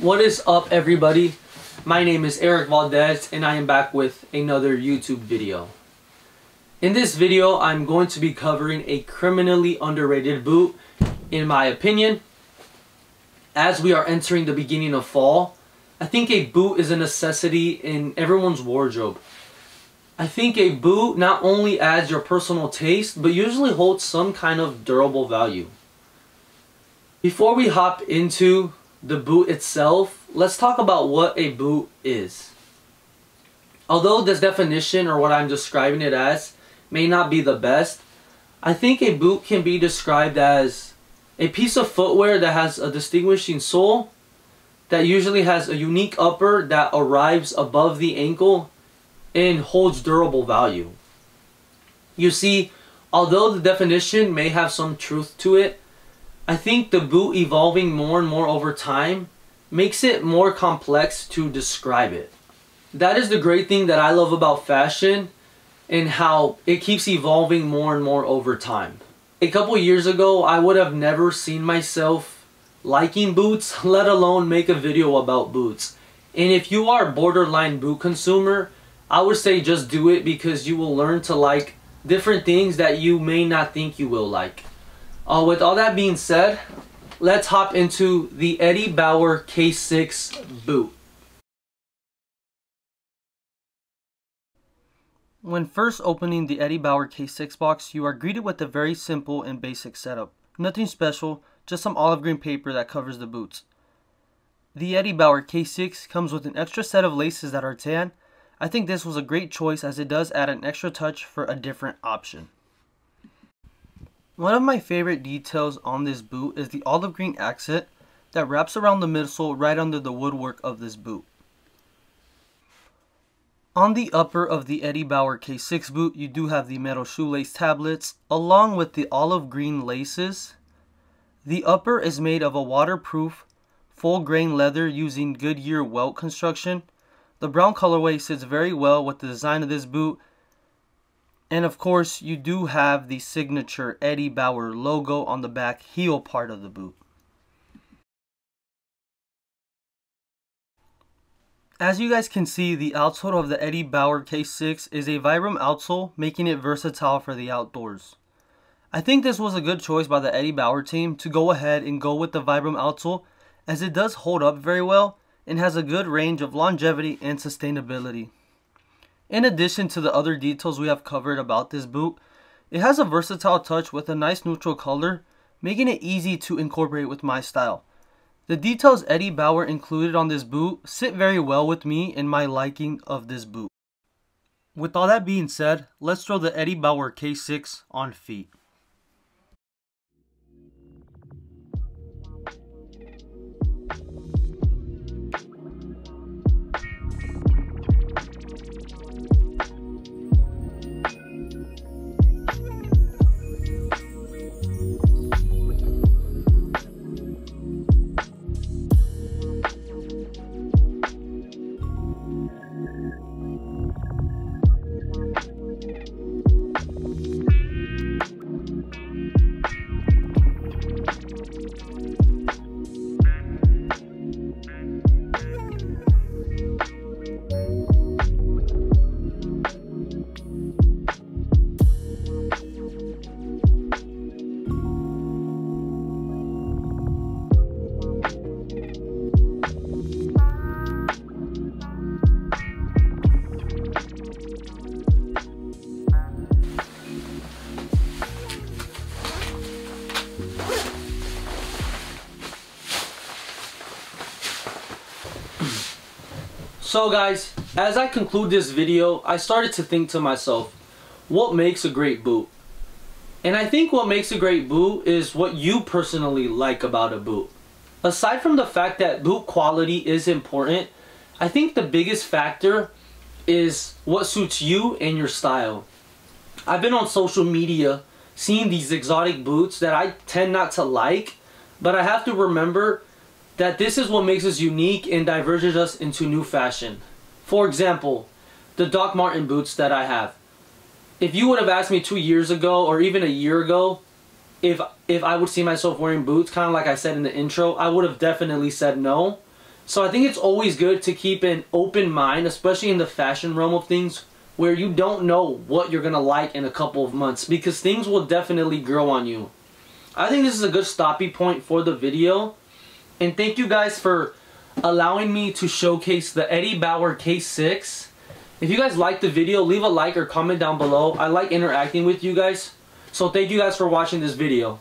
What is up everybody? My name is Eric Valdez and I am back with another YouTube video. In this video, I'm going to be covering a criminally underrated boot, in my opinion. As we are entering the beginning of fall, I think a boot is a necessity in everyone's wardrobe. I think a boot not only adds your personal taste, but usually holds some kind of durable value. Before we hop into the boot itself, let's talk about what a boot is. Although this definition or what I'm describing it as may not be the best, I think a boot can be described as a piece of footwear that has a distinguishing sole, that usually has a unique upper that arrives above the ankle and holds durable value. You see, although the definition may have some truth to it, I think the boot evolving more and more over time makes it more complex to describe it. That is the great thing that I love about fashion and how it keeps evolving more and more over time. A couple years ago, I would have never seen myself liking boots, let alone make a video about boots. And if you are a borderline boot consumer, I would say just do it because you will learn to like different things that you may not think you will like. Uh, with all that being said, let's hop into the Eddie Bauer K6 boot. When first opening the Eddie Bauer K6 box, you are greeted with a very simple and basic setup. Nothing special, just some olive green paper that covers the boots. The Eddie Bauer K6 comes with an extra set of laces that are tan. I think this was a great choice as it does add an extra touch for a different option. One of my favorite details on this boot is the olive green accent that wraps around the midsole right under the woodwork of this boot. On the upper of the Eddie Bauer K6 boot, you do have the metal shoelace tablets along with the olive green laces. The upper is made of a waterproof full grain leather using Goodyear welt construction. The brown colorway sits very well with the design of this boot and of course, you do have the signature Eddie Bauer logo on the back heel part of the boot. As you guys can see, the outsole of the Eddie Bauer K6 is a Vibram outsole, making it versatile for the outdoors. I think this was a good choice by the Eddie Bauer team to go ahead and go with the Vibram outsole as it does hold up very well and has a good range of longevity and sustainability. In addition to the other details we have covered about this boot, it has a versatile touch with a nice neutral color, making it easy to incorporate with my style. The details Eddie Bauer included on this boot sit very well with me and my liking of this boot. With all that being said, let's throw the Eddie Bauer K6 on feet. So guys, as I conclude this video, I started to think to myself, what makes a great boot? And I think what makes a great boot is what you personally like about a boot. Aside from the fact that boot quality is important, I think the biggest factor is what suits you and your style. I've been on social media seeing these exotic boots that I tend not to like, but I have to remember that this is what makes us unique and diverges us into new fashion. For example, the Doc Martin boots that I have. If you would have asked me two years ago or even a year ago if if I would see myself wearing boots, kind of like I said in the intro, I would have definitely said no. So I think it's always good to keep an open mind, especially in the fashion realm of things, where you don't know what you're going to like in a couple of months because things will definitely grow on you. I think this is a good stopping point for the video. And thank you guys for allowing me to showcase the Eddie Bauer K6. If you guys like the video, leave a like or comment down below. I like interacting with you guys. So thank you guys for watching this video.